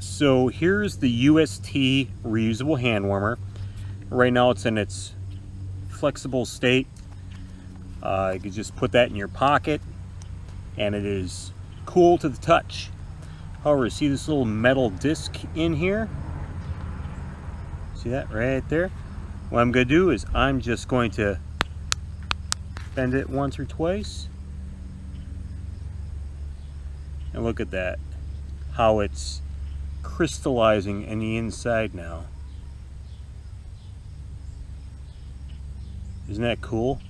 so here's the UST reusable hand warmer. Right now it's in its flexible state. Uh, you can just put that in your pocket and it is cool to the touch. However, see this little metal disc in here? See that right there? What I'm going to do is I'm just going to bend it once or twice. And look at that. How it's crystallizing in the inside now. Isn't that cool?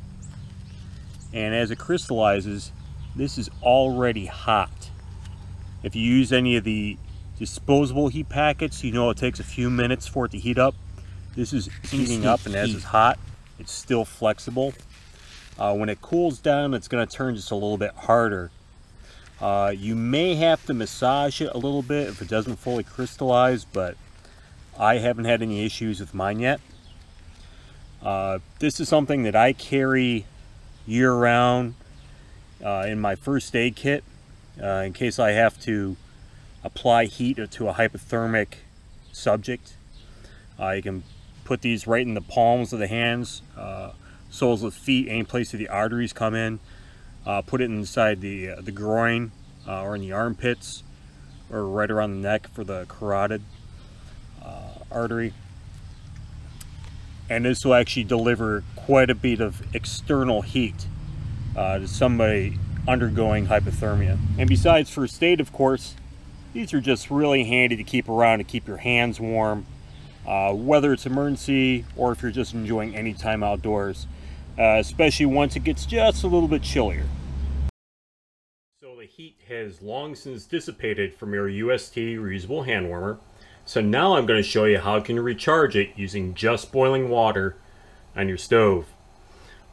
And as it crystallizes, this is already hot. If you use any of the disposable heat packets, you know it takes a few minutes for it to heat up. This is heating up and as it's hot, it's still flexible. Uh, when it cools down, it's going to turn just a little bit harder. Uh, you may have to massage it a little bit if it doesn't fully crystallize, but I haven't had any issues with mine yet. Uh, this is something that I carry year round uh, in my first aid kit uh, in case I have to apply heat to a hypothermic subject. Uh, you can put these right in the palms of the hands, uh, soles of the feet, any place that the arteries come in. Uh, put it inside the, the groin or in the armpits or right around the neck for the carotid artery and this will actually deliver quite a bit of external heat uh, to somebody undergoing hypothermia. And besides first aid, of course, these are just really handy to keep around to keep your hands warm, uh, whether it's emergency or if you're just enjoying any time outdoors, uh, especially once it gets just a little bit chillier. The heat has long since dissipated from your UST reusable hand warmer, so now I'm going to show you how you can recharge it using just boiling water on your stove.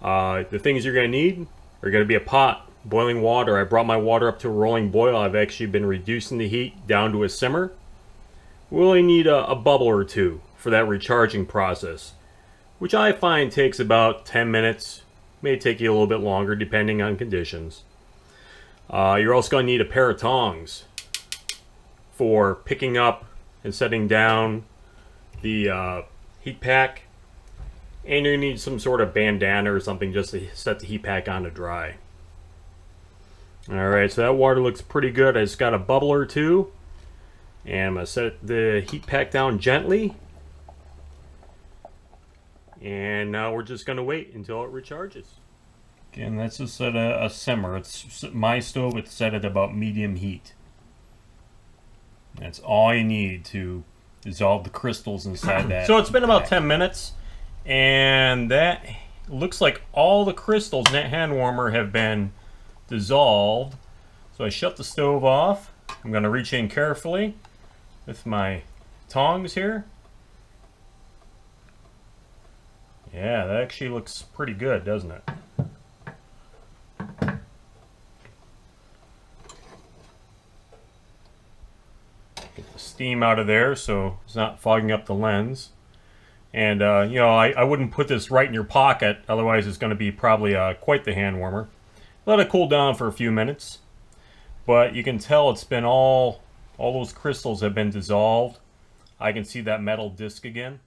Uh, the things you're going to need are going to be a pot, boiling water. I brought my water up to a rolling boil. I've actually been reducing the heat down to a simmer. We'll only need a, a bubble or two for that recharging process, which I find takes about 10 minutes. May take you a little bit longer depending on conditions. Uh, you're also going to need a pair of tongs for picking up and setting down the uh, heat pack. And you need some sort of bandana or something just to set the heat pack on to dry. Alright, so that water looks pretty good. It's got a bubble or two. And I'm going to set the heat pack down gently. And now we're just going to wait until it recharges. Again, that's just at a, a simmer. It's my stove. It's set at about medium heat. That's all you need to dissolve the crystals inside that. So it's been about 10 minutes, and that looks like all the crystals in that hand warmer have been dissolved. So I shut the stove off. I'm going to reach in carefully with my tongs here. Yeah, that actually looks pretty good, doesn't it? Steam out of there so it's not fogging up the lens. And, uh, you know, I, I wouldn't put this right in your pocket, otherwise it's going to be probably uh, quite the hand warmer. Let it cool down for a few minutes. But you can tell it's been all, all those crystals have been dissolved. I can see that metal disc again.